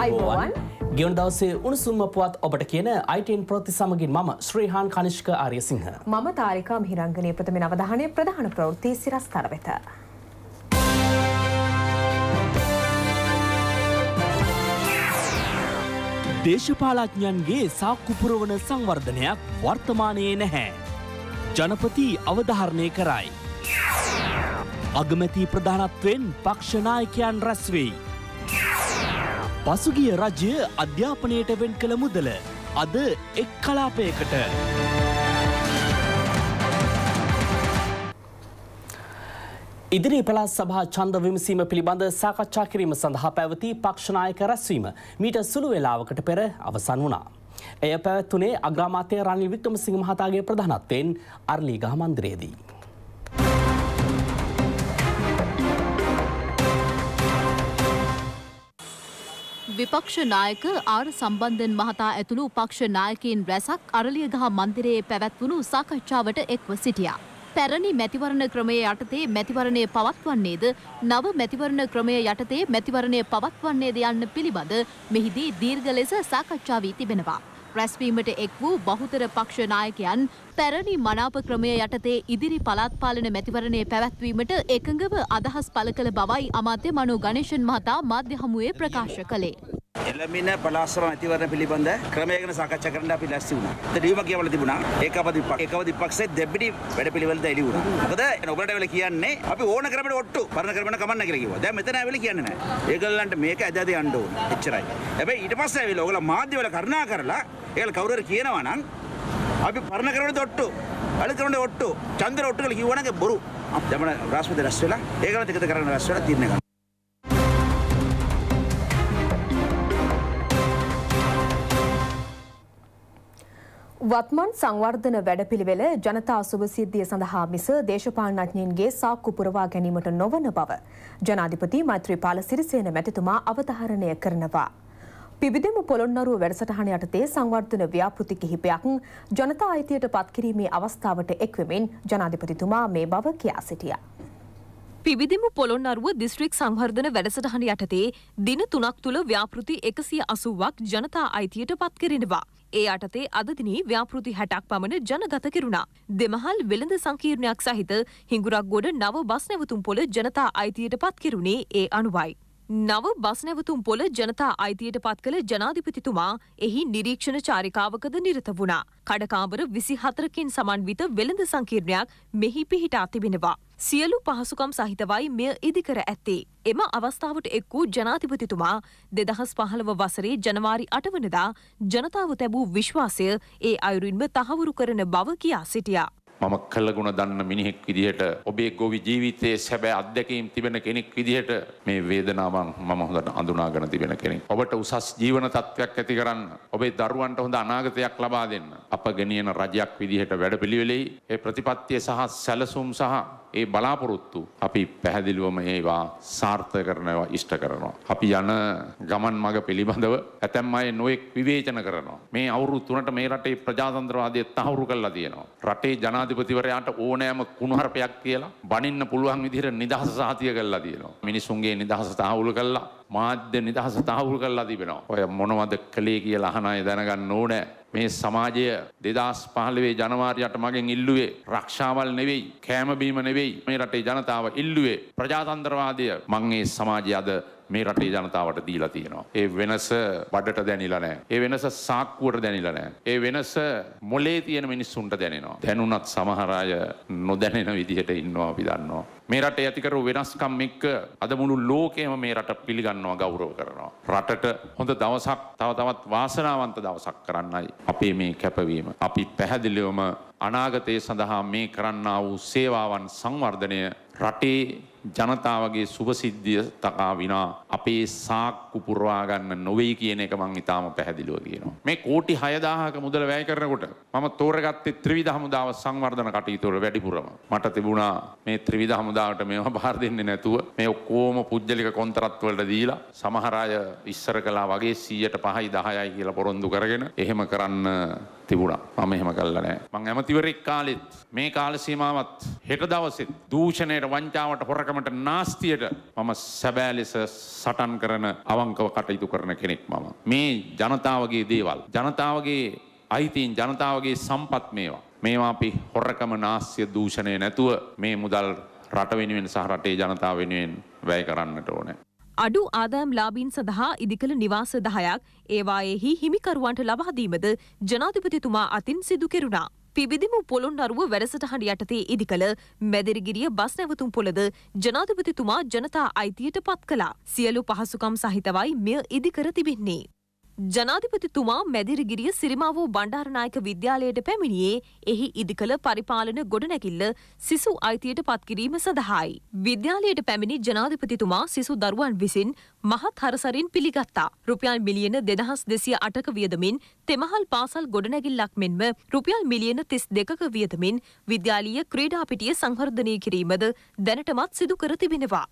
අයිබෝවන් ගෙවන දවසේ උණුසුම්ම පුවත් ඔබට කියන අයිටන් ප්‍රති සමගින් මම ශ්‍රීහාන් කනිෂ්ක ආරියසිංහ. මම තාරිකා මිහිරංගනය ප්‍රථම අවධානය ප්‍රධාන ප්‍රවෘත්ති සිරස්තර වෙත. දේශපාලඥන්ගේ සාක්කුපුරවන සංවර්ධනයක් වර්තමානයේ නැහැ. ජනපති අවධාරණය කරයි. අගමැති ප්‍රධානත්වෙන් පක්ෂනායකයන් රැස්වෙයි. පසුගිය රජය අධ්‍යාපනයට වෙන් කළ මුදල අද එක් කලාපයකට. ඉදිරි පළාත් සභා ඡන්ද විමසීම පිළිබඳ සාකච්ඡා කිරීම සඳහා පැවති පක්ෂනායක රැස්වීම මීට සුළු වේලාවකට පෙර අවසන් වුණා. එය පැවැත්වුණේ අග්‍රාමාත්‍ය රනිල් වික්‍රමසිංහ මහතාගේ ප්‍රධානත්වයෙන් අර්ලීගහ මන්දිරයේදී. විපක්ෂ නායක ආර් සම්බන්ධන් මහතා ඇතුළු පක්ෂ නායකයින් රැසක් අරලියගහ මන්දිරයේ පැවැත්වුණු සාකච්ඡාවට එක්ව සිටියා. පැරණි මැතිවරණ ක්‍රමය යටතේ මැතිවරණය පවත්වන්නේද නව මැතිවරණ ක්‍රමය යටතේ මැතිවරණය පවත්වන්නේද යන්න පිළිබඳ මෙහිදී දීර්ඝ ලෙස සාකච්ඡා වී තිබෙනවා. රැස්වීමට එක් වූ බහුතර පක්ෂ නායකයන් පැරණි මනාප ක්‍රමය යටතේ ඉදිරි පළාත් පාලන මැතිවරණය පැවැත්වීමට එකඟව අදහස් පළ කළ බවයි අමාත්‍ය මනෝ ගණේෂන් මහතා මාධ්‍ය හමුවේ ප්‍රකාශ කළේ. එළමින පලාස්ර මැතිවරණ පිළිබඳ ක්‍රමය ගැන සාකච්ඡා කරන්න අපි ලැස්ති වුණා. ඒත් ඩීමක් කියවලා තිබුණා. ඒකපද විපක්ෂ ඒකපද විපක්ෂයේ දෙබ්බිඩි වැඩපිළිවෙලද එළි වුණා. මොකද ඔබලට වෙල කියන්නේ අපි ඕන ක්‍රමයට ඔට්ටු පරණ ක්‍රමයට කමන්න කියලා කිව්වා. දැන් මෙතන ඇවිල්ලා කියන්නේ නැහැ. ඒගොල්ලන්ට මේක ඇද ඇද යන්න ඕන. එච්චරයි. හැබැයි ඊට පස්සේ ඇවිල්ලා ඔයගොල්ලෝ මාධ්‍ය වල කරුණා කරලා ඒගොල්ලෝ කවුරු හරි කියනවා නම් අපි පරණ ක්‍රමයට ඔට්ටු අලුත් ක්‍රමයට ඔට්ටු චන්දර ඔට්ටු කියලා කිව්වනම් බොරු. දැන් රාෂ්ට්‍රපති රැස් වෙලා ඒගොල්ලෝ ටිකද කරන්න රැස් වෙලා තීරණය කරනවා. වත්මන් සංවර්ධන වැඩපිළිවෙල ජනතා සුභසිද්ධිය සඳහා මිස දේශපාලනඥයින්ගේ සාක්කු පුරවා ගැනීමට නොවන බව ජනාධිපති මෛත්‍රීපාල සිරිසේන මැතිතුමා අවධාරණය කරනවා. පිබිදෙමු පොළොන්නරුව වැඩසටහන යටතේ සංවර්ධන ව්‍යාපෘති කිහිපයක් ජනතා අයිතියට පත්කිරීමේ අවස්ථාවට එක්වෙමින් ජනාධිපතිතුමා මේ බව කියා සිටියා. පිවිදිමු පොළොන්නරුව දිස්ත්‍රික් සංවර්ධන වැඩසටහන යටතේ දින තුනක් තුළ ව්‍යාපෘති එකසිය අසුවක් ජනතා අයිතියට පත්කරෙනවා. ඒ අටතේ අදදිනී ව්‍යාපෘති හැටක් පමණ ජනගත කෙරුණා. දෙමහල් වෙළඳ සංකීර්ණයක් සහිත හිඟුරක් ගොඩ නව බස් නැවතුම් පොළ ජනතා අයිතියට පත් කෙරුණේ ඒ අනුවයි. නව බස් නැවතුම් පොළ ජනතා අයිතියට පත් කළ ජනාධිපතිතුමා එහි නිරීක්ෂණ චාරිකාවකද නිරත වුණා. කඩකාමර විසි හතරකින් සමන්විත වෙළඳ සංකීර්ණයක් මෙහි පිහිටා තිබෙනවා. සියලු පහසුකම් සහිතවයි මෙය ඉදිකර ඇත්තේ. එම අවස්ථාවට එක් වූ ජනාධිපතිතුමා දෙදහස් පහළව වසරේ ජනවාරි අටවනදා ජනතාව තැබූ විශ්වාසය ඒ අයුරින්ම තහවුරු කරන බව කියා සිටියා. මම කල්ලගුණ දන්න මිනිහෙක් විදිහට ඔබේ ගොවි ජීවිතයේ සැබෑ අත්දැකීම් තිබෙන කෙනෙක් විදිහට මේ වේදනාවන් මම හොඳට අඳුනාගෙන තිබෙන කෙනෙක්. ඔබට උසස් ජීවන තත්ත්වයක් ඇති කරන්න ඔබේ දරුවන්ට හොඳ අනාගතයක් ලබා දෙන්න. අප ගෙනියන රජයක් විදිහට වැඩපිළිවෙලෙයි ඒ ප්‍රතිපත්තිය සහ සැලසුම් සහ ඒ බලාපොරොත්තු අපි පැහැදිලිවම ඒවා සාර්ථ කරනවා ඉෂ්ට කරනවා. අපි යන ගමන් මඟ පිළිබඳව ඇතැම් අය නොයෙක් විවේචන කරනවා. මේ අවුරු තුනට මේ රටේ ප්‍රජාතන්ත්‍රවාදය තහවුරු කරලා තියෙනවා. රටේ ජනාධිපතිවරයාට ඕනෑම කුණුහරපයක් කියලා බනින්න පුළුවන් විදිහට නිදහස සාතිය කරලා තියෙනවා. මිනිසුන්ගේ නිදහස තහවුරු කරලා මාධ්‍ය නිදහස තහවුරු කරලා තිබෙනවා. ඔය මොනවද කළේ කියලා අහන අය දැනගන්න ඕනෑ. මේ සමාජය දෙදස් පහළවේ ජනවාරයට මගෙන් ඉල්ලුවේ රක්ෂාවල් නෙවෙයි කෑමබීම නෙවෙයි මේ රටේ ජනතාව ඉල්ලුවේ ප්‍රජාතන්ත්‍රවාදය මංගේ සමාජය අද මේ රටේ ජනතාවට දීලා තියෙනවා. ඒ වෙනස බඩට දැනිලා නෑ. ඒ වෙනස සාක්කුවට දැනිලා නෑ. ඒ වෙනස මොලේ තියෙන මිනිස්සුන්ට දැනෙනවා. දැනුනත් සමහර අය නොදැනෙන විදිහට ඉන්නවා අපි දන්නවා. මේ රට ඇතිකරු වෙනස්කම් එක්ක අද මුළු ලෝකයම මේ රට පිළිගන්නවා ගෞරව කරනවා. රටට හොඳ දවසක් තව තවත් වාසනාවන්ත දවසක් කරන්නයි අපේ මේ කැපවීම. අපි පැහැදිලිවම අනාගතය සඳහා මේ කරන්නා වූ සේවාවන් සංවර්ධනය රටේ ජනතාවගේ සුභසිද්ධිය තකා විනා අපේ සාක්කු පුරවාගන්න නොවෙයි කියන එක මං ඉතාම පැහැදිලිව කියනවා. මේ කෝටි හයදාහක මුදල වැය කරනකොට මම තෝරගත්තේ ත්‍රවිධ හමුදාව සංවර්ධන කටයුතුවල වැඩිපුරම. මට තිබුණා මේ ත්‍රවිධ හමුදාවට මේවා බාර දෙන්නේ නැතුව මේ ඔක්කෝම පුද්ගලික කොන්තරත්වලට දීලා සමහරය ඉස්සර කලා වගේ සීයට පහයි දහයයි කියලා පොරොන්දු කරගෙන එහෙම කරන්න තිබුණා මම එහෙම කල්ල නෑ මං ඇමතිවරෙක් කාලෙත් මේ කාල සීමාවත් හෙට දවසෙත් දූෂණයට අන්යායට වංචාවට හොරකමට නාස්තියට මම සැබෑ ලෙස සටන් කරන අවංකව කටයුතු කරන කෙනෙක් මම. මේ ජනතාවගේ දේවල්. ජනතාවගේ අයිතින් ජනතාවගේ සම්පත් මේවා. මේවා අපි හොරකම නාස්්‍ය දූෂණය නැතුව මේ මුදල් රට වෙනුවෙන් සහ රටේ ජනතාව වෙනුවෙන් වැය කරන්නට ඕනෑ. අඩු ආදායම් ලාබීන් සඳහා ඉදිකළ නිවාස දහයක් ඒවායෙහි හිමිකරුවන්ට ලබාදීමද ජනාධිපතිතුමා අතින් සිදු කෙරුණා. පිබිදිමු පොළොන්නරුව වැඩසටහන යටතේ ඉදිකළ මැදිරිගිරිය බස් නැවතුම් පොළද ජනාධිපතිතුමා ජනතා අයිතියට පත් කළා. සියලු පහසුකම් සහිතවයි මෙය ඉදිකර තිබෙන්නේ. ජනාධිපතිතුමා මැදිරිගිරිය සිරිමාවෝ බණ්ඩාරනායක විද්‍යාලයට පැමිණියේ එහි ඉදිකළ පරිපාලන ගොඩනැකිල්ල සිසු අයිතියට පත්කිරීම සඳහායි. විද්‍යාලයට පැමිණි ජනාධිපතිතුමා සිසු දරුවන් විසින් මහත් හරසරින් පිළිගත්තා. රුපියල් මිලියන දෙදහස් දෙසිය අටක වියදමින් තෙමහල් පාසල් ගොඩනැගිල්ලක් මෙන්ම රුපියල් මිලියන තිස් දෙකක වියදමින් විද්‍යාලීය ක්‍රීඩාපිටිය සංවර්ධනය කිරීමද දැනටමත් සිදු කර තිබෙනවා.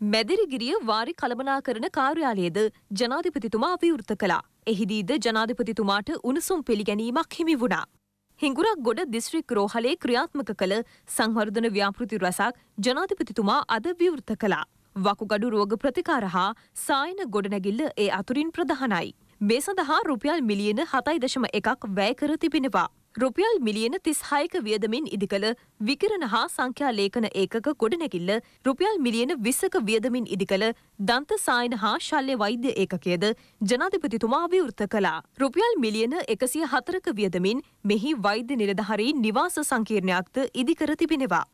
මැදිරිගිරිය වාරි කළමනාකරන කාර්යාලයේද ජනාධිපතිතුමා විවෘත කළා. එහිදීද ජනාධිපතිතුමාට උණුසුම් පිළිගැනීමක් හිමි වුණා. හිංගුරක් ගොඩ දිස්ත්‍රික් රෝහලේ ක්‍රියාත්මක කළ සංවර්ධන ව්‍යාපෘති රැසක් ජනාධිපතිතුමා අද විවෘත කළා. වකුගඩු රෝග ප්‍රතිකාර හා සායන ගොඩනැගිල්ල ඒ අතුරින් ප්‍රධානයි. මේ සඳහා රුපියල් මිලියන හතයි දශම එකක් වැය කර තිබෙනවා. රුපියල් මිලියන තිස් හයක වියදමින් ඉදිකළ විකරණ හා සංඛ්‍යා ලේඛන ඒකක ගොඩනැකිල්ල රුපියල් මිලියන විස්සක වියදමින් ඉදිකළ දන්ත සායන හා ශල්්‍ය වෛද්‍ය ඒකකයද ජනාධිපතිතුමා විවෘත කළා. රුපියල් මිලියන එකසිය හතරක වියදමින් මෙහි වෛද්‍ය නිලධහරී නිවාස සංකීර්ණයක්ද ඉදිකර තිබෙනවා.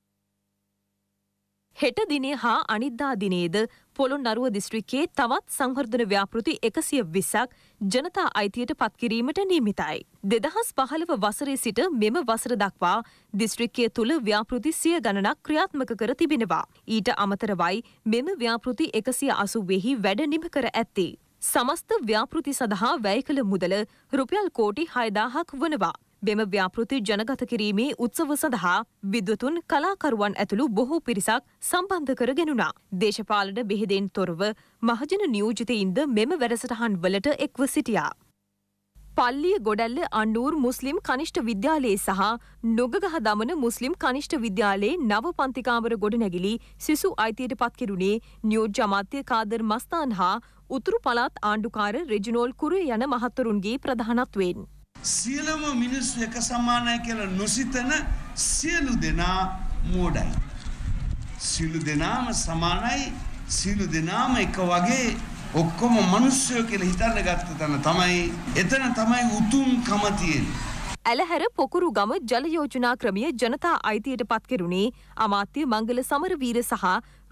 හෙට දිනය හා අනිද්දා දිනේද පොළොන්නරුව දිස්ත්‍රික්කයේ තවත් සංවර්ධන ව්‍යාපෘති එකසිය විස්සක් ජනතා අයිතියට පත්කිරීමට නීමිතයි. දෙදහස් පහළව වසරේ සිට මෙම වසර දක්වා දිස්ත්‍රික්කය තුළ ව්‍යාපෘති සිය ගණනක් ක්‍රියාත්මක කර තිබෙනවා. ඊට අමතරවයි මෙම ව්‍යාපෘති එකසිය අසුවෙහි වැඩ නිම කර ඇත්තේ. සමස්ත ව්‍යාපෘති සඳහා වැය කළ මුදල රුපියල් කෝටි හයදාහක් වනවා. බෙම ව්‍යාපෘති ජනගත කිරීමේ උත්සව සඳහා විද්වතුන් කලාකරුවන් ඇතුළු බොහෝ පිරිසක් සම්බන්ධ කරගෙනුණා. දේශපාලන බෙහෙදෙන් තොරව මහජන නියෝජිතයින්ද මෙම වැඩසටහන් වලට එක්ව සිටියා. පල්ලිය ගොඩැල්ල අන්නූර් මුස්ලිම් කනිෂ්ට විද්‍යාලයේ සහ නොගගහ දමන මුස්ලිම් කනිෂ්ට විද්‍යාලයේ නව පන්තිකාමර ගොඩනැගිලි සිසු අයිතියට පත්කිරුණේ නියෝජ්‍ය අමාත්‍ය කාදර් මස්තාන් හා උතුරු පළාත් ආණ්ඩුකාර රෙජිනෝල් කුරේ යන මහත්තරුන්ගේ ප්‍රධානත්වෙන්. සියලුම මිනිස්සු එක සමානයි කියලා නොසිතන සියලු දෙනා මෝඩයි. සියලු දෙනාම සමානයි සියලු දෙනාම එක වගේ ඔක්කොම මනුස්සයෝ කියලා හිතන්න ගත්ත තැන තමයි එතන තමයි උතුම් කම තියෙන්නේ. ඇලහැර පොකුරු ගම ජලයෝජනා ක්‍රමිය ජනතා අයිතියට පත්කරුණේ අමාත්‍ය මංගල සමරවීර සහ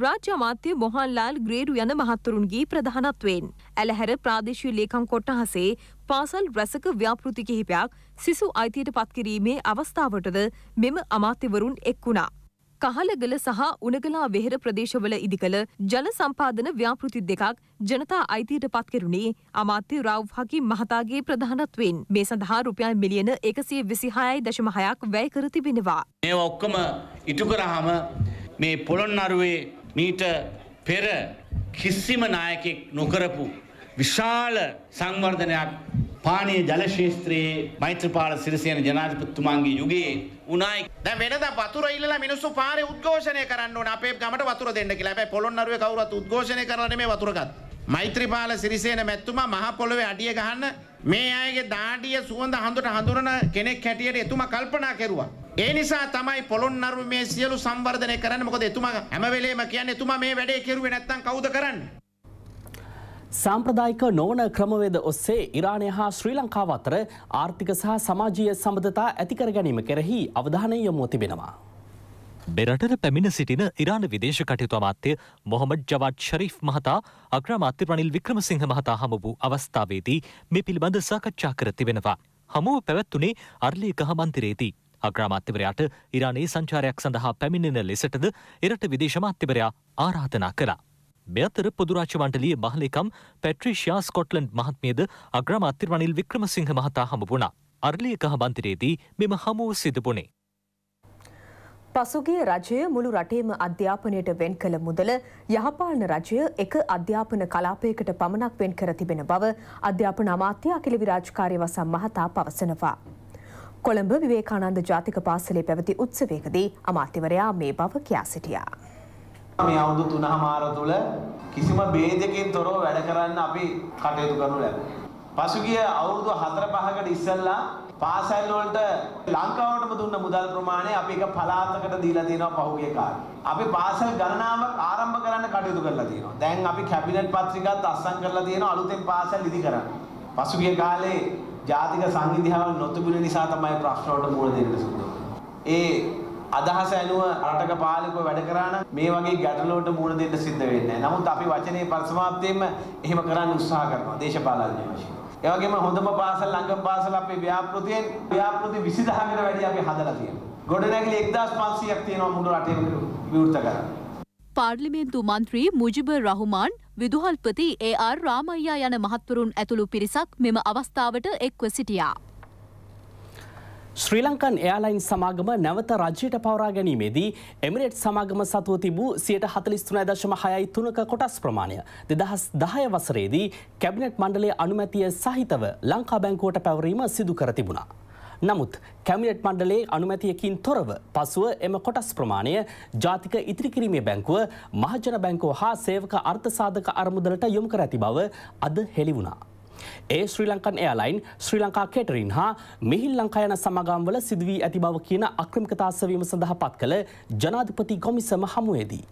රාජ්‍ය අමාත්‍ය මොහන්ලාල් ග්‍රේඩු යන මහත්තුරුන්ගේ ප්‍රධානත්වයෙන්. ඇලහැර ප්‍රාදේශීය ලේකම් කොට්ටහසේ පාසල් රැසක ව්‍යාපෘති කිහිපයක් සිසු අයිතියට පත්කිරීමේ අවස්ථාවටද මෙම අමාත්‍යවරුන් එක් වුණා. කහලගල සහ උනගලා වෙහෙර ප්‍රදේශවල ඉදිකළ ජල සම්පාදන ව්‍යාපෘති දෙකක් ජනතා අයිතියට පත්කරුණේ අමාත්‍ය රව් හකි මහතාගේ ප්‍රධානත්වෙන් මේ සඳහා රුපියල් මිලියන එකසිය විසිහයයි දශමහයක් වැය කර තිබෙනවා. මේ ඔක්කොම ඉටුකරහම මේ පොළොන්නරුවේ මීට පෙර කිසිම නායකෙක් නොකරපු විශාල සංවර්ධනයක් පානීය ජල ශේත්‍රයේ මෛත්‍රපාල සිරිසේන ජනාධිපතිතුමාගේ යුගයේ උනායි. දැන් වෙනදා වතුර ඉල්ලලා මිනිස්සු පාරේ උද්ඝෝෂණය කරන්න ඕන අපේ ගමට වතුර දෙන්න කියලා. හැබැයි පොළොන්නරුවේ කවුරුත් උද්ඝෝෂණය කරලා නෙමෙයි වතුර ගත්තා. මෛත්‍රීපාල සිරිසේන මැතිතුමා මහ පොළොවේ අඩිය ගහන්න මේ අයගේ දාඩිය සුවඳ හඳුට හඳුනන කෙනෙක් හැටියට එතුමා කල්පනා කෙරුවා. ඒ නිසා තමයි පොළොන්නරුව මේ සියලු සංවර්ධනය කරන්න මොකද එතුමා හැම වෙලේම කියන්නේ එතුමා මේ වැඩේ කෙරුවේ නැත්තම් කවුද කරන්නේ? සාම්ප්‍රදායික නොවන ක්‍රමවේද ඔස්සේ ඉරාණය හා ශ්‍රී ලංකාව අතර ආර්ථික සහ සමාජීය සම්බඳතා ඇතිකර ගැනීම කෙරෙහි අවධානය යොමු තිබෙනවා. මෙරටට පැමිණ සිටින ඉරාණ විදේශ කටයුතු අමාත්‍ය මොහොමඩ් ජවාඩ් ශරීෆ් මහතා අග්‍රාමාත්‍ය රනිල් වික්‍රමසිංහ මහතා හමු වූ අවස්ථාවේදී මේ පිළිබඳ සාකච්ඡා කර තිබෙනවා. හමුව පැවැත්වුණේ අර්ලී ගහ මන්තිරේදී. අග්‍රාමාත්‍යවරයාට ඉරානයේ සංචාරයක් සඳහා පැමිණෙන ලෙසටද එරට විදේශමාත්‍යවරයා ආරාධනා කළා. මෙතර පොදුරාජ මණ්ඩලයේ මහලේකම් පැට්‍රිෂයා ස්කොට්ලන්ඩ් මහත්මියද අග්‍රාමාත්‍ය රනිල් වික්‍රමසිංහ මහතා හමු වුණා. අර්ලියක හබන්තිරේදී මෙම හමුව සිදුබුණේ. පසුගිය රජය මුළු රටේම අධ්‍යාපනයට වෙන් කළ මුදල යහපාලන රජය එක අධ්‍යාපන කලාපයකට පමණක් වෙන් කර තිබෙන බව අධ්‍යාපන අමාත්‍ය අකිල විරාජ්කාරය වසම් මහතා පවසනවා. කොළඹ විවේකානන්ද ජාතික පාසලේ පැවති උත්සවයකදී අමාත්‍යවරයා මේ බව කියා සිටියා. මේ අවුරුදු තුනහමාර තුළ කිසිම බේදකින් තොරව වැඩ කරන්න අපි කටයුතු කරනු ලැබුවා. පසුගිය අවුරුදු හතර පහකට ඉස්සෙල්ලා පාසල් වලට ලංකාවටම දුන්න මුදල් ප්‍රමාණය අපි එක පළාතකට දීලා තියෙනවා පහුගිය කාලේ. අපි පාසල් ගණනාවක් ආරම්භ කරන්න කටයුතු කරලා තියෙනවා. දැන් අපි කැබිනට් පත්‍රිකාත් අත්සන් කරලා තියෙනවා අලුතෙන් පාසල් ඉදි කරන්න. පසුගිය කාලේ ජාතික සංවිධානවල නොතිබුණ නිසා තමයි ප්‍රශ්න වලට මුහුණ දෙන්න සිදු ඒ අදහස ඇනුව රටක පාලකව වැඩ කරා නම් මේ වගේ ගැටලුවට මුහුණ දෙන්න සිද්ධ වෙන්නේ නැහැ. නමුත් අපි වචනේ පරිසමාප්තියෙම එහෙම කරන්න උත්සාහ කරනවා දේශපාලඥයෝ වශයෙන්. ඒ වගේම හොඳම පාසල් ළඟම පාසල් අපේ ව්‍යාපෘතියෙන් ව්‍යාපෘති 20000කට වැඩි අපි හදලා තියෙනවා. ගොඩනැගිලි 1500ක් තියෙනවා මුළු රටේම විවෘත කරන්න. පාර්ලිමේන්තු මන්ත්‍රී මුජිබ රහුමාන් විදුහල්පති ඒ ආර් රාමයියා යන මහත්වරුන් ඇතුළු පිරිසක් මෙම අවස්ථාවට එක්ව සිටියා. ශ්‍රී ලංකන් එයාලයින් සමාගම නැවත රජයට පවරා ගැනීමේදී එමිරේට් සමාගම සතුව තිබූ සියට හතලිස්තුනයි දශම හයයි තුනක කොටස් ප්‍රමාණය දෙදහස් දහය වසරේදී කැබිනට් මණ්ඩලේ අනුමැතිය සහිතව ලංකා බැංකුවට පැවරීම සිදු කර තිබුණා. නමුත් කැමිනට් මණ්ඩලේ අනුමැතියකින් තොරව පසුව එම කොටස් ප්‍රමාණය ජාතික ඉතිරිකිරීමේ බැංකුව මහජන බැංකුව හා සේවක අර්ථසාධක අරමුදලට යොමු කර ඇති බව අද හෙළි වුණා. ඒ ශ්‍රී ලංකන් එයාලයින් ශ්‍රී ලංකා කෙටරින් හා මිහිල් ලංකා යන සමගම්වල සිදුවී ඇති බව කියන අක්‍රමිකතාසවීම සඳහා පත් කළ ජනාධිපති කොමිසම හමුවේදී.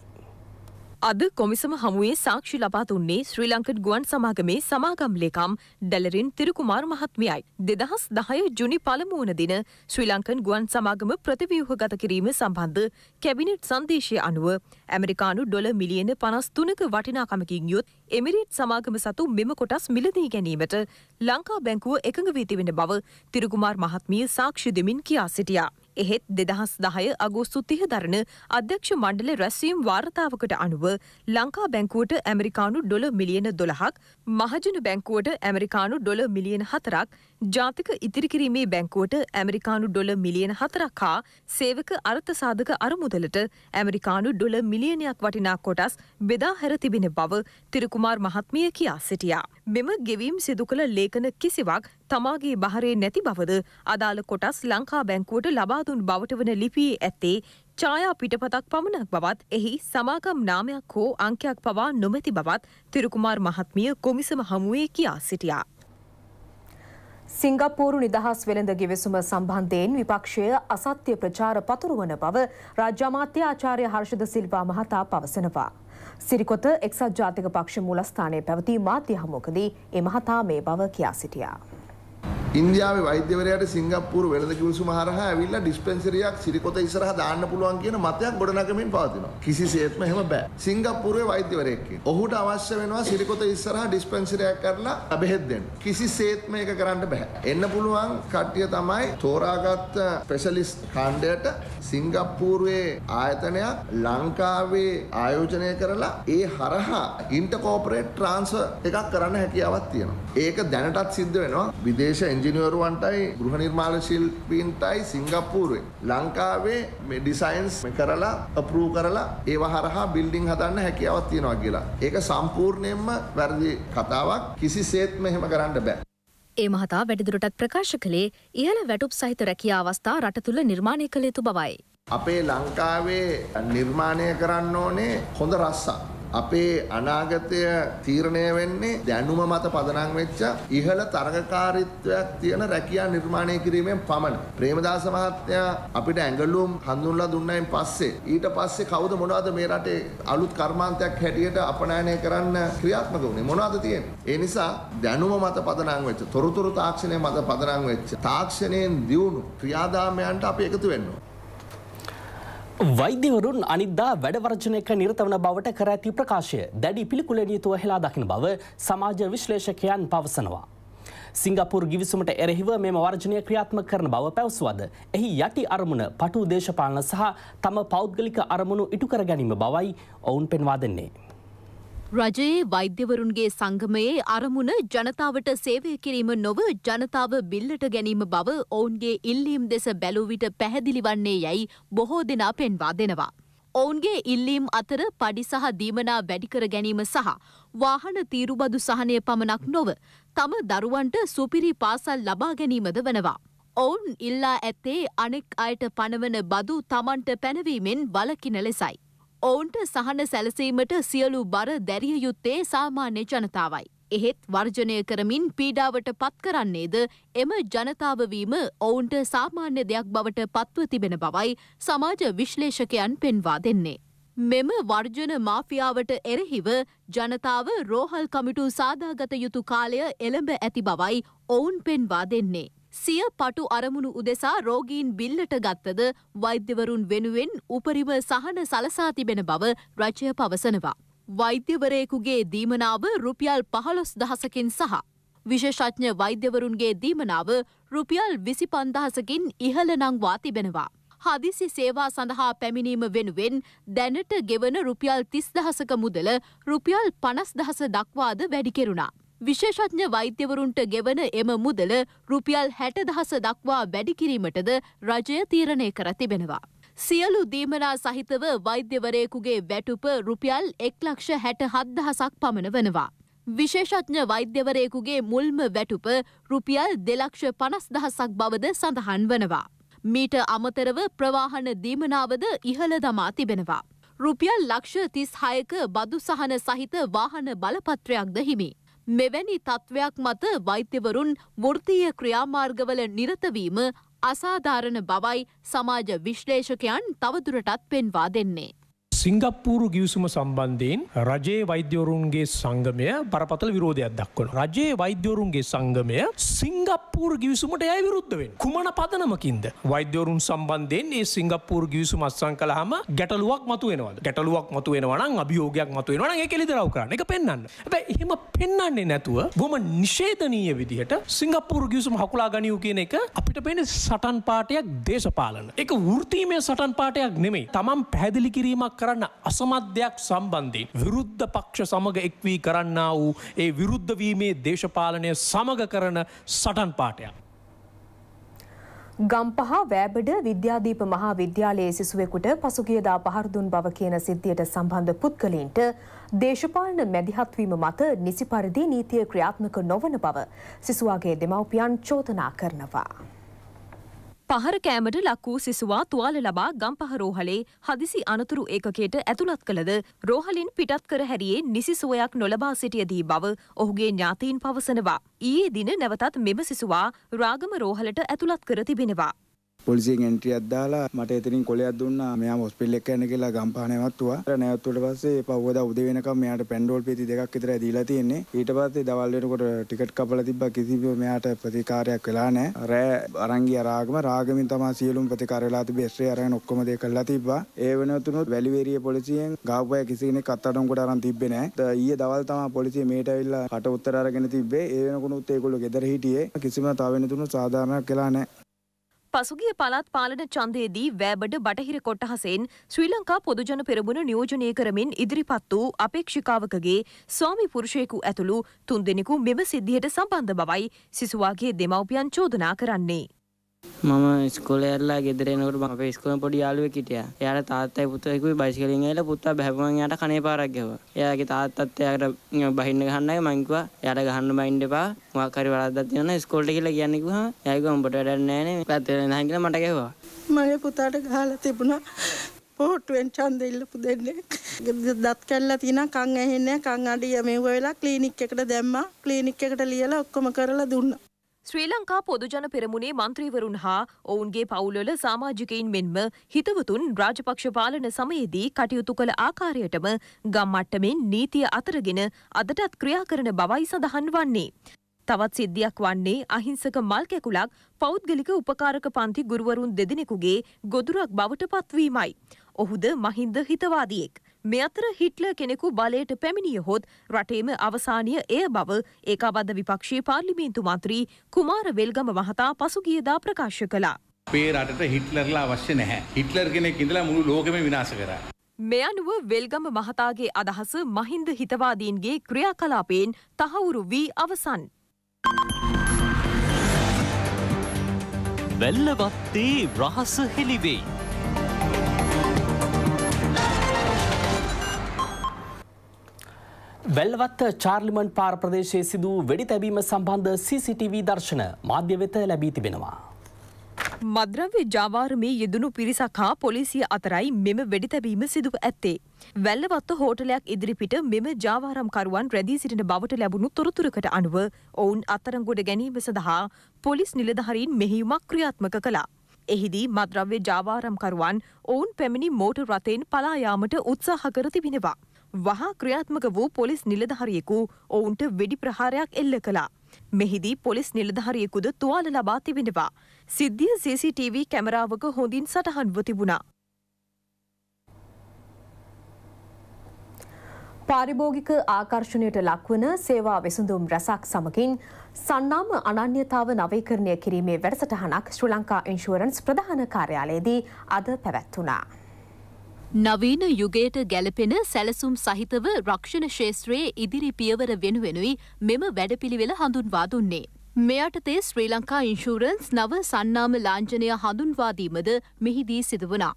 අද කොමිසම හමුවේ සාක්ෂි ලබා දුන්නේ ශ්‍රී ලංකන් ගුවන් සමාගමේ සමාගම් ලේකම් ඩැලරින් තිරුකුමාර් මහත්මියයි. දෙදහස් දහය ජුනි පළමුවන දින ශ්‍රී ලංකන් ගුවන් සමාගම ප්‍රතිව්‍යූහ ගත කිරීම සම්බන්ධ කැබිනට් සංදේශය අනුව ඇමරිකානු ඩොල මිලියන පනස් තුනක වටිනාකමකින් යුත් එමිරේට් සමාගම සතු මෙම කොටස් මිලදී ගැනීමට ලංකා බැංකුව එකඟ වී තිබෙන බව තිරුකුමාර් මහත්මිය සාක්ෂි දෙමින් කියා සිටියා. එහෙත් දෙදහස් දහය අගෝස්තු තිහ දරන අධ්‍යක්ෂ මණ්ඩල රැස්වීම් වාර්තාවකට අනුව ලංකා බැංකුවට ඇමරිකානු ඩොල මිලියන දොළහක් මහජන බැංකුවට ඇමරිකානු ඩොල මිලියන හතරක් ජාතික ඉතිරිකිරීමේ බැංකුවට ඇමරිකානු ඩොල මිලියන හතරක් හා සේවක අර්ථසාධක අරමුදලට ඇමරිකානු ඩොල මිලියනයක් වටිනා කොටස් බෙදා හැර තිබෙන බව තිරුකුමාර් මහත්මිය කියා සිටියා. මෙම ගෙවීම් සිදු කළ ලේඛන කිසිවක් තමාගේ බහරේ නැති බවද අදාළ කොටස් ලංකා බැංකුවට ලබාදුන් බවට වන ලිපියේ ඇත්තේ ඡායා පිටපතක් පමණක් බවත් එහි සමාගම් නාමයක් හෝ අංකයක් පවා නොමැති බවත් තිරුකුමාර් මහත්මිය කොමිසම හමුවේ කියා සිටියා. සිංගප්පූරු නිදහස් වෙළඳ ගිවිසුම සම්බන්ධයෙන් විපක්ෂය අසත්‍ය ප්‍රචාර පතුරුවන බව රාජ්‍ය අමාත්‍ය ආචාර්ය හර්ෂද සිල්වා මහතා පවසනවා. සිරිකොත එක්සත් ජාතික පක්ෂ මූලස්ථානයේ පැවති මාධ්‍ය හමුවකදී ඒ මහතා මේ බව කියා සිටියා. ඉන්දියාවේ වෛද්‍යවරයාට සිංගප්පූරු වෙළඳ කිවිසුම හරහා ඇවිල්ලා ඩිස්පෙන්සරියක් සිරිකොත ඉස්සරහා දාන්න පුළුවන් කියන මතයක් ගොඩනගමින් පවතිනවා. කිසිසේත්ම එහෙම බෑ. සිංගප්පූරුවේ වෛද්‍යවරයෙක් ඔහුට අවශ්‍ය වෙනවා සිරිකොත ඉස්සරහා ඩිස්පෙන්සරියක් කරලා බෙහෙත් දෙන්න. කිසිසේත්ම ඒක කරන්න බෑ. එන්න පුළුවන් කට්ටිය තමයි තෝරාගත් ස්පෙෂලිස්ට් කාණ්ඩයට සිංගප්පූරුවේ ආයතනයක් ලංකාවේ ආයෝජනය කරලා ඒ හරහා ඉන්ටර්කෝපරේට් ට්‍රාන්ස්ෆර් එකක් කරන්න හැකියාවක් තියෙනවා. ඒක දැනටත් සිද්ධ වෙනවා. විදේශ එන්ජිනියරුවන්ටයි ගෘහ නිර්මාණ ශිල්පීන්ටයි සිංගප්පූරුවේ ලංකාවේ මේ ඩිසයින්ස් කරලා අප්‍රූව් කරලා ඒව හරහා බිල්ඩින් හදන්න හැකියාවක් තියෙනවා කියලා. ඒක සම්පූර්ණයෙන්ම වැරදි කතාවක්. කිසිසේත්ම එහෙම කරන්න බෑ. ඒ මහතා වැඩිදුරටත් ප්‍රකාශ කළේ ඉහළ වැටුප් සහිත රැකියා අවස්ථා රට තුළ නිර්මාණය කළ යුතු බවයි. අපේ ලංකාවේ නිර්මාණය කරන්න ඕනේ හොඳ රස්සක්. අපේ අනාගතය තීරණය වෙන්නේ දැනුම මත පදනම් වෙච්ච ඉහළ තරගකාරීත්වයක් තියෙන රැකියා නිර්මාණය කිරීමෙන් පමණ. ප්‍රේමදාස මහත්තයා අපිට ඇඟලුම් හඳුන්ලා දුන්නයින් පස්සේ ඊට පස්සේ කවුද මොනවද මේ රටේ අලුත් කර්මාන්තයක් හැටියට අපනයනය කරන්න ක්‍රියාත්මක වුණේ මොනවද තියෙන්නේ? ඒ නිසා දැනුම මත පදනම් වෙච්ච තොරතුරු තාක්ෂණය මත පදනම් වෙච්ච තාක්ෂණයෙන් දියුණු ක්‍රියාදාමයන්ට අපි එකතු වෙන්න ඕනේ. වෛද්‍යවරුන් අනිද්දා වැඩවර්ජනයක නිරතවන බවට කර ඇති ප්‍රකාශය දැඩි පිළිකුලනියතුව හෙලා දකින බව සමාජ විශ්ලේෂකයන් පවසනවා. සිංගපුර් ගිවිසුමට එරෙහිව මෙම වර්ජනය ක්‍රියාත්ම කරන බව පැවසුවද. එහි යටි අරමුණ පටු දේශපාලන සහ තම පෞද්ගලික අරමුණු ඉටුකර ගැනීම බවයි ඔවුන් පෙන්වා දෙන්නේ. රජයේ වෛද්‍යවරුන්ගේ සංගමයේ අරමුණ ජනතාවට සේවය කිරීම නොව ජනතාව බිල්ලට ගැනීම බව ඔවුන්ගේ ඉල්ලීම් දෙස බැලූ විට පැහැදිලි වන්නේ යැයි බොහෝ දෙනා පෙන්වා දෙනවා. ඔවුන්ගේ ඉල්ලීම් අතර පඩි සහ දීමනා වැඩිකර ගැනීම සහ වාහන තීරුබදු සහනය පමණක් නොව තම දරුවන්ට සුපිරි පාසල් ලබා ගැනීමද වනවා. ඔවුන් ඉල්ලා ඇත්තේ අනෙක් අයට පනවන බදු තමන්ට පැනවීමෙන් වලකින ලෙසයි. ඔවුන්ට සහන සැලසීමට සියලු බර දැරිය යුත්තේ සාමාන්‍ය ජනතාවයි. එහෙත් වර්ජනය කරමින් පීඩාවට පත් කරන්නේද එම ජනතාවවීම ඔවුන්ට සාමාන්‍ය දෙයක් බවට පත්ව තිබෙන බවයි සමාජ විශ්ලේෂකයන් පෙන්වා දෙන්නේ. මෙම වර්ජන මාෆියාවට එරෙහිව ජනතාව රෝහල් කමිටු සාදාගත යුතු කාලය එළඹ ඇති බවයි ඔවුන් පෙන්වා දෙන්නේ. සිය පටු අරමුණු උදෙසා රෝගීන් බිල්ලට ගත්තද වෛද්‍යවරුන් වෙනුවෙන් උපරිම සහන සලසා තිබෙන බව රජය පවසනවා. වෛද්‍යවරයෙකුගේ දීමනාව රුපියල් පහළොස් දහසකින් සහ. විශේෂඥ වෛද්‍යවරුන්ගේ දීමනාව රුපියල් විසි පන්දහසකින් ඉහළ නංවා තිබෙනවා. හදිසි සේවා සඳහා පැමිණීම වෙනුවෙන් දැනට ගෙවන රුපියල් තිස්දහසක මුදල රුපියල් පනස් දහස දක්වාද වැඩිකෙරුණා. විශේෂඥ වෛද්‍යවරුන්ට ගෙවන එම මුදල රුපියල් හැට දහස දක්වා වැඩිකිරීමටද රජය තීරණය කර තිබෙනවා. සියලු දීමනා සහිතව වෛද්‍යවරයෙකුගේ වැටුප රුපියල් එක් ලක්ෂ හැට හද්දහසක් පමණ වනවා. විශේෂඥ වෛද්‍යවරයෙකුගේ මුල්ම වැටුප රුපියල් දෙලක්ෂ පනස් දහසක් බවද සඳහන් වනවා. මීට අමතරව ප්‍රවාහන දීමනාවද ඉහළ දමා තිබෙනවා. රුපියල් ලක්ෂ තිස් හයක බදු සහන සහිත වාහන බලපත්‍රයක්ද හිමි. මෙවැනි තත්ත්වයක් මත වෛද්‍යවරුන් වෘත්තීය ක්‍රියාමාර්ගවල නිරතවීම අසාධාරණ බවයි සමාජ විශ්ලේෂකයන් තවදුරටත් පෙන්වා දෙන්නේ. සිංගප්පූරු ගිවිසුම සම්බන්ධයෙන් රජයේ වෛද්‍යවරුන්ගේ සංගමය බරපතල විරෝධයක් දක්වන. රජයේ වෛද්‍යවරුන්ගේ සංගමය සිංගප්පූර් ගිවිසුමට ඇය විරුද්ධවෙන්. කුමන පදනමකින්ද. වෛද්‍යවරුන් සම්බන්ධයෙන් ඒ සිංගප්පූර් ගිවිසුම අස්සං කළහම ගැටලුවක් මතු වෙනවද ගැටලුවක් මතු වෙනවන අභියෝගයක් මතු වෙනවන ඒ කෙලිදරව කරන්න එක පෙන්න්න. හැබැ එහෙම පෙන්න්නන්නේ නැතුව බොම නිශේධනීය විදිහට සිංගප්පූර් ගිවිසුම හකුලා ගනියු කියන එක අපිට පෙන සටන් පාටයක් දේශපාලන. එක වෘතීමය සටන් පාටයක් නෙමේ තමන් පැහැදිලි කිරීමක් කර කරන්න අසමත්ධයක් සම්බන්ධයෙන්. විරුද්ධ පක්ෂ සමඟ එක්වී කරන්න වූ ඒ විරුද්ධවීමේ දේශපාලනය සමග කරන සටන් පාටයක්. ගම්පහ වෑබඩ විද්‍යාදීප මහා විද්‍යාලයේ සිසුවෙකුට පසුගියදා පහරදුන් බව කියන සිද්ධියට සම්බන්ධ පුද්ගලයින්ට දේශපාලන මැදිහත්වීම මත නිසි පරිදි නීතිය ක්‍රියාත්මක නොවන බව සිසුවාගේ දෙමව්පියන් චෝදනා කරනවා. පහර කෑමට ලක් වූ සිසුවා තුවාල ලබා ගම්පහ රෝහලේ හදිසි අනතුරු ඒකකයට ඇතුළත් කළද රෝහලින් පිටත් කර හැරියේ නිසි සුවයක් නොලබා සිටියදී බව ඔහුගේ ඥාතීන් පවසනවා. ඊයේ දින නැවතත් මෙම සිසුවා රාගම රෝහලට ඇතුළත් කර තිබෙනවා. පොලිසියෙන් එන්ට්‍රියක් දාලා මට එතනින් කොලයක් දුන්නා. මෙයා හොස්පිටල් එක යන්න කියලා ගම්පහ නැවතුවා නැවතුවට පස්සේ පහුවදා උදේ වෙනකම් මෙයාට පැන්ඩෝල් පෙති දෙකක් විතරයි දීලා තියෙන්නේ. ඊට පස්සේ දවල් වෙනකොට ටිකට් කපලා තිබ්බා කිසිම මෙයාට ප්‍රතිකාරයක් වෙලා නැහැ. රෑ අරන් ගියා රාගම රාගමින් තමයි සියලුම ප්‍රතිකාර වෙලා තිබ්බේ. එස්රේ අරගෙන ඔක්කොම දේ කළා තිබ්බා. ඒ වෙනතුනොත් වැලිවේරිය පොලිසියෙන් ගාපුවය කිසි කෙනෙක් අත්අඩංගුවට අරන් තිබ්බේ නැහැ. ඊයේ දවල් තමයි පොලිසිය මේට ඇවිල්ලා කට උත්තර අරගෙන තිබ්බේ. ඒ වෙනකුණුත් ඒගොල්ලෝ ගෙදර හිටියේ. කිසිම තව වෙනතුනොත් සාධාරණයක් වෙලා නැහැ. පසුගිය පළාත් පාලන ඡන්දයේදී වෑබඩ බටහිර කොටහසෙන් ශ්‍රී ලංකා පොදුජන පෙරමුණ නියෝජනය කරමින් ඉදිරිපත් වූ අපේක්ෂිකාවකගේ ස්වාමි පුරුෂයෙකු ඇතුළු තුන්දෙනෙකු මෙම සිද්ධියට සම්බන්ධ බවයි සිසුවාගේ දෙමව්පියන් චෝදනා කරන්නේ. මම ඉස්කෝලේ ඇරලා ගෙදර එනකොට මම අපේ ඉස්කෝලේ පොඩි යාළුවෙක් හිටියා. එයාට තාත්තයි පුතායි බයිසිකලෙන් ඇවිල්ලා පුතා බහැපුවම එයාට කනේ පාරක් ගැහුවා. එයාගේ තාත්තත් එයාට බහින්න ගහන්නයි මං කිව්වා එයාට ගහන්න බයින්න එපා. මොකක් හරි වරද්දක් තියෙනවා ඉස්කෝලේට ගිහලා කියන්නේ කිව්වා. එයා කිව්වා උඹට වැඩක් නැහැ නේ. පැත්තට නැහැ කියලා මට ගැහුවා. මගේ පුතාට ගහලා තිබුණා. පොට්ටුවෙන් ඡන්ද ඉල්ලපු දෙන්නේ. දත් කැල්ලා තියෙනවා කන් ඇහෙන්නේ කන් අඩිය මෙව්ව වෙලා ක්ලිනික් එකට දැම්මා. ක්ලිනික් එකට ලියලා ඔක්කොම කරලා දුන්නා. ශ්‍රී ලංකා පොදුජන පෙරමුණේ මන්ත්‍රීවරුන් හා ඔවුන්ගේ පවුල්වල සාමාජිකයින් මෙන්ම හිතවතුන් රාජපක්ෂ පාලන සමයේදී කටයුතු කළ ආකාරයටම ගම්මට්ටමෙන් නීතිය අතරගෙන අදටත් ක්‍රියා කරන බවයි සඳහන් වන්නේ. තවත් සිද්ධියක් වන්නේ අහිංසක මල් කැකුලක් පෞද්ගලික උපකාරක පන්ති ගුරුවරුන් දෙදෙනෙකුගේ ගොදුරක් බවට පත්වීමයි. ඔහුද මහින්ද හිතවාදියෙක්. මේ අතර හිට්ලර් කෙනෙකු බලයට පැමිණියහොත් රටේම අවසානය එය බව ඒකාබද්ධ විපක්ෂයේ පාර්ලිමේන්තු මන්ත්‍රී කුමාර වෙල්ගම මහතා පසුගියදා ප්‍රකාශ කළා. අපේ රටට හිට්ලර්ලා අවශ්‍ය නැහැ. හිට්ලර් කෙනෙක් ඉඳලා මුළු ලෝකෙම විනාශ කරා. මේ අනුව වෙල්ගම මහතාගේ අදහස මහින්ද හිතවාදීන්ගේ ක්‍රියාකලාපයෙන් තහවුරු වී අවසන්. වැල්ලවත්තේ රහස හෙළිවෙයි. වැල්වත්ත චාර්ලිමන් පාර ප්‍රදේශයේ සිදු වෙඩි තැබීම සම්බන්ධ CCTV දර්ශන මාධ්‍ය වෙත ලැබී තිබෙනවා. මද්‍රව්‍ය ජාවාරමේ යෙදුණු පිරිසක් හා පොලිසිය අතරයි මෙම වෙඩිතැබීම සිදුව ඇත්තේ. වැල්ලවත්ත හෝටලයක් ඉදිරිපිට මෙම ජාවාරම්කරුවන් රැදී සිටින බවට ලැබුණු තොරතුරකට අනුව ඔවුන් අත්තරංගොඩ ගැනීම සඳහා පොලිස් නිලධහරින් මෙහියුමක් ක්‍රියාත්මක කළා. එහිදී මද්‍රව්‍ය ජාවාරම්කරුවන් ඔවුන් පැමිණි මෝටර් රථයෙන් පලායාමට උත්සාහ කර තිබෙනවා. වහා ක්‍රියාත්මක වූ පොලිස් නිලධහරියෙකු ඔවුන්ට වෙඩි ප්‍රහාරයක් එල්ල කළා. මෙහිදී පොලිස් නිලධහරියෙකුද තුවාල ලබා තිබෙනවා. සිද්ධිය CCTV කැමරාවක හොඳින් සටහන්ව තිබුණා. පාරිභෝගික ආකර්ෂණයට ලක්වන සේවා වෙසඳුම් රැසක් සමගින් සන්නාම අනන්‍යතාව නවීකරණය කිරීමේ වැඩසටහනක් ශ්‍රී ලංකා ඉන්ශුවරන්ස් ප්‍රධාන කාර්යාලයේදී අද පැවැත්වුණා. නවීන යුගයට ගැලපෙන සැලසුම් සහිතව රක්ෂණ ශේත්‍රයේ ඉදිරි පියවර වෙනුවෙනුයි මෙම වැඩපිළිවෙල හඳුන්වා දුන්නේ. මෙයටතේ ශ්‍රී ලංකා ඉන්ශූරන්ස් නව සන්නාම ලාංජනය හඳුන්වාදීමද මෙහිදී සිදුවනා.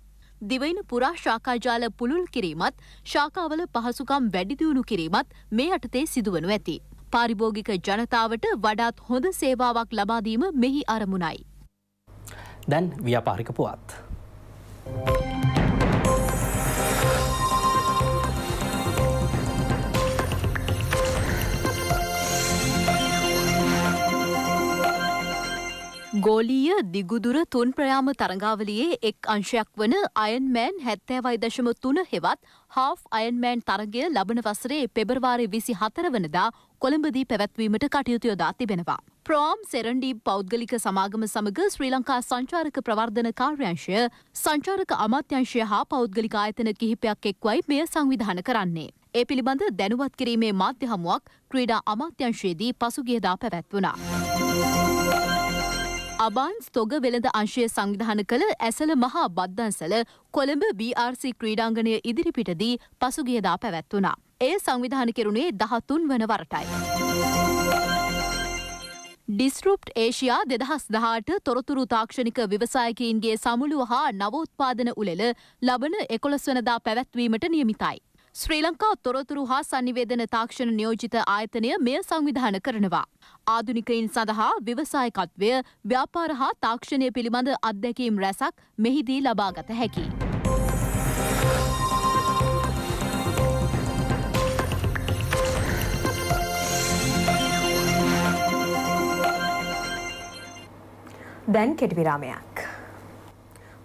දිවයින පුරා ශාකාජාල පුළුල් කිරීමත් ශාකාවල පහසුකම් වැඩිදියුණු කිරීමත් මේ යටතේ සිදුවනු ඇති. පාරිභෝගික ජනතාවට වඩාත් හොඳ සේවාවක් ලබාදීම මෙහි අරමුණයි. දැන් ව්‍යාපාරික පුවත්. ගෝලීය දිගුදුර තුන් ප්‍රයාම තරඟාවලියේ එක් අංශයක් වන අයන්මෑන් හැත්තෑවයි දශම තුන හෙවත් හාෆ් අයන්මෑන් තරගය ලබන වසරේ පෙබරවාරි විසි හතර වනදා කොළඹදී පැවැත්වීමට කටයුතු යොදා තිබෙනවා. ප්‍රෝම් සෙරන්ඩීප් පෞද්ගලික සමාගම සමග ශ්‍රී ලංකා සංචාරක ප්‍රවර්ධන කාර්යංශය සංචාරක අමාත්‍යංශය හා පෞද්ගලික ආයතන කිහිපයක් එක්වයි මෙය සංවිධාන කරන්නේ. ඒ පිළිබඳ දැනුවත් කිරීමේ මාධ්‍ය හමුවක් ක්‍රීඩා අමාත්‍යංශයේදී පසුගියදා පැවැත්වුණා. අබාන්ස් තොග වෙළඳ අංශය සංවිධාන කළ ඇසල මහා බද්දන්සල කොළඹ BRC ක්‍රීඩාංගණය ඉදිරිපිටදී පසුගියදා පැවැත්වුණා. එය සංවිධාන කෙරුණේ දහතුන් වන වරටයි. ඩිස්රුප්ට් ඒෂයා දෙදහස් දහට තොරතුරු තාක්ෂණික විවසායකයින්ගේ සමුළුව හා නවෝත්පාදන උළෙල ලබන එකොළොස් වනදා පැවැත්වීමට නියමිතයි. ශ්‍රී ලංකා තොරතුරු හා සංනිවේදන තාක්ෂණ නියෝජිත ආයතනය මෙය සංවිධාන කරනවා. ආදුනිකයින් සඳහා විවසායකත්වය ව්‍යාපාර හා තාක්ෂණය පිළිබඳ අත්දැකීම් රැසක් මෙහිදී ලබාගත හැකි. දැන් කෙටිවිරාමයක්.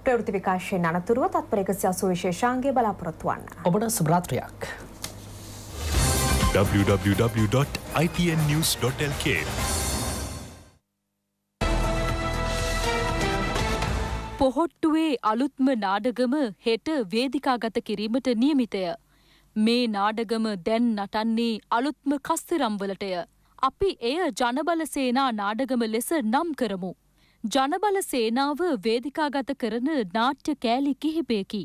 ප්‍රවෘති විකාශයෙන් අනතුරුව තත්පර එකසි අසු විශේෂාන්ගේ බලාපොරොත්තු වන්න. ඔබට සුභ්‍රාත්‍රයක්. www.itnnews.lk පොහොට්ටුවේ අලුත්ම නාඩගම හෙට වේදිකාගත කිරීමට නියමිතය. මේ නාඩගම දැන් නටන්නේ අලුත්ම කස්තිරම්වලටය. අපි එය ජනබල සේනා නාඩගම ලෙස නම් කරමු. ජනබල සේනාව වේදිකාගත කරන නාට්‍ය කෑලි කිහිපයකි.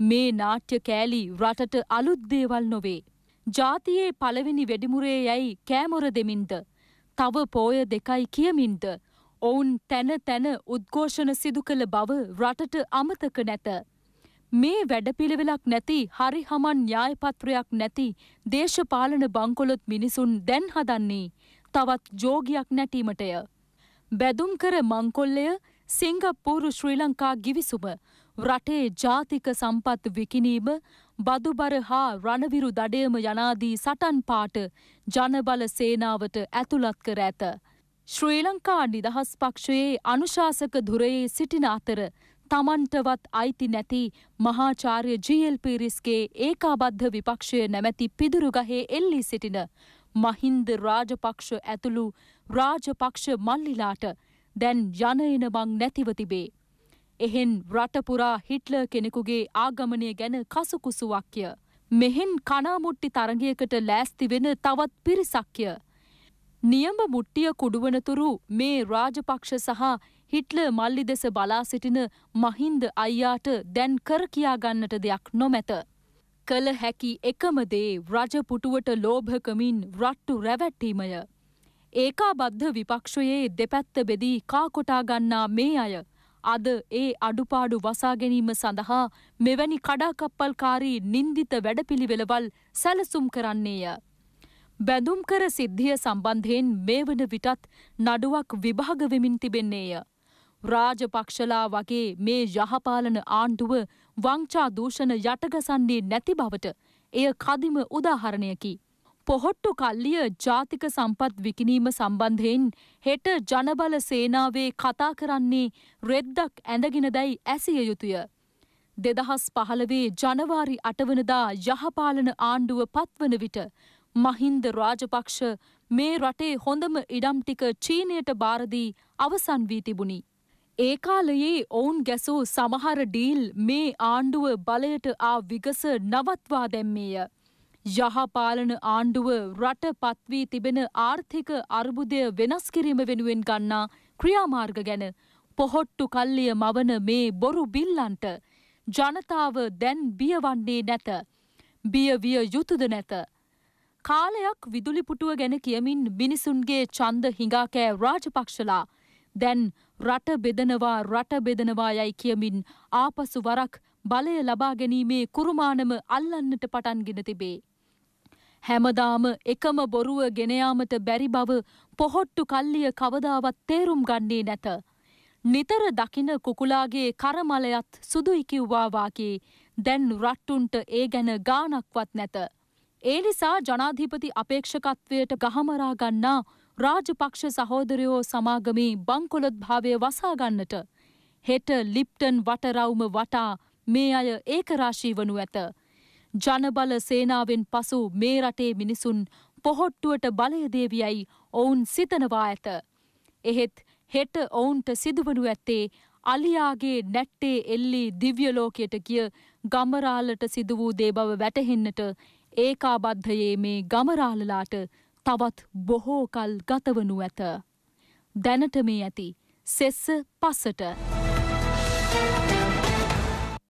මේ නාට්‍ය කෑලි රටට අලුත් දේවල් නොවේ. ජාතියේ පළවෙනි වෙඩිමුරේ යැයි කෑමොර දෙමින්ද. තව පෝය දෙකයි කියමින්ද. ඔවුන් තැන තැන උද්ඝෝෂණ සිදු කළ බව රටට අමතක නැත. මේ වැඩපිළිවෙලක් නැති හරි හමන් න්‍යායපත්‍රයක් නැති දේශපාලන බංකොලොත් මිනිසුන් දැන් හදන්නේ තවත් ජෝගයක් නැටීමටය. බැදුම්කර මංකොල්ලය සිංගප්පූරු ශ්‍රී ලංකා ගිවිසුම රටේ ජාතික සම්පත් විකිනීම බදුබර හා රණවිරු දඩයම යනාදී සටන් පාට ජනබල සේනාවට ඇතුළත් කර ඇත. ශ්‍රී ලංකා නිදහස් පක්ෂයේ අනුශාසක දුරයේ සිටින අතර තමන්ටවත් අයිති නැති මහාචාර්ය ජීල් පිරිස්ගේ ඒකාබද්ධ විපක්ෂය නැමැති පිදුරුගහේ එල්ලි සිටින මහින්ද රාජපක්ෂ ඇතුළු රාජපක්ෂ මල්ලිලාට දැන් යනයන මං නැතිව තිබේ. එහෙන් රටපුරා හිට්ල කෙනෙකුගේ ආගමනය ගැන කසුකුසුවක්ය. මෙහෙන් කනාමුට්ටි තරගයකට ලෑස්ති වෙන තවත් පිරිසක්ය. නියම මුට්ටිය කුඩුවනතුරු මේ රාජපක්ෂ සහ හිට්ල මල්ලි දෙස බලා සිටින මහින්ද අයියාට දැන් කර කියා ගන්නට දෙයක් නොමැත. කළ හැකි එකමදේ රජපුටුවට ලෝභකමින් රට්ටු රැවැට්ටීමය. ඒකාබද්ධ විපක්ෂයේ දෙපැත්ත බෙදී කාකොටා ගන්නා මේ අය අද ඒ අඩුපාඩු වසා ගැනීම සඳහා මෙවැනි කඩාකප්පල්කාරී නින්දිත වැඩපිළිවෙළවල් සැලසුම් කරන්නේය. බැඳුම්කර සිද්ධිය සම්බන්ධයෙන් මේ වන විටත් නඩුවක් විභාග වෙමින් තිබෙන්නේය. රාජපක්ෂලා වගේ මේ යහපාලන ආණ්ඩුව වංචා දූෂණ යටගසන්නේ නැති බවට එය කදිම උදාහරණයකි. පොහොට්ටු කල්ලිය ජාතික සම්පත් විකිනීම සම්බන්ධයෙන් හෙට ජනබල සේනාවේ කතා කරන්නේ රෙද්දක් ඇඳගෙන දැයි ඇසිය යුතුය. දෙදහස් පහළවේ ජනවාරි අටවනදා යහපාලන ආණ්ඩුව පත්වන විට මහින්ද රාජපක්ෂ මේ රටේ හොඳම ඉඩම් ටික චීනයට බාරදී අවසන් වී තිබුණි. ඒ කාලයේ ඔවුන් ගැසූ සමහර ඩීල් මේ ආණ්ඩුව බලයට ආ විගස නවත්වා දැම්මේය. යහපාලන ආණ්ඩුව රට පත්වී තිබෙන ආර්ථික අර්බුදය වෙනස් කිරීම වෙනුවෙන් ගන්නා ක්‍රියාමාර්ග ගැන පොහොට්ටු කල්ලිය මවන මේ බොරු බිල්ලන්ට ජනතාව දැන් බියවන්නේ නැත. බියවිය යුතුද නැත. කාලයක් විදුලිපුටුව ගැන කියමින් මිනිසුන්ගේ චන්ද හිඟාකෑ රාජපක්ෂලා දැන් රට බෙදනවා රට බෙදනවා යයි කියමින් ආපසු වරක් බලය ලබා ගැනීමේ කුරුමානම අල්ලන්නට පටන්ගෙන තිබේ. හැමදාම එකම බොරුව ගෙනයාමට බැරි බව පොහොට්ටු කල්ලිය කවදාවත් තේරුම් ගන්නේ නැත. නිතර දකින කුකුලාගේ කරමලයත් සුදුයි කිව්වාවාගේ දැන් රට්ටුන්ට ඒ ගැන ගානක්වත් නැත. ඒ නිසා ජනාධිපති අපේක්ෂකත්වයට ගහමරා ගන්නා රාජපක්ෂ සහෝදරයෝ සමාගමේ බංකොලොත් භාවය වසාගන්නට. හෙට ලිප්ටන් වටරවුම වටා මේ අය ඒකරාශී වනු ඇත. ජනබල සේනාවෙන් පසු මේ රටේ මිනිසුන් පොහොට්ටුවට බලයදේවියයි ඔවුන් සිතනවා ඇත. එහෙත් හෙට ඔවුන්ට සිදුවනු ඇත්තේ අලියාගේ නැට්ටේ එල්ලි දිව්‍යලෝකයට ගිය ගමරාලට සිදු වූ දේ බව වැටහෙන්නට ඒකාබද්ධයේ මේ ගමරාලලාට තවත් බොහෝ කල් ගතවනු ඇත. දැනට මේ ඇති සෙස්ස පස්සට.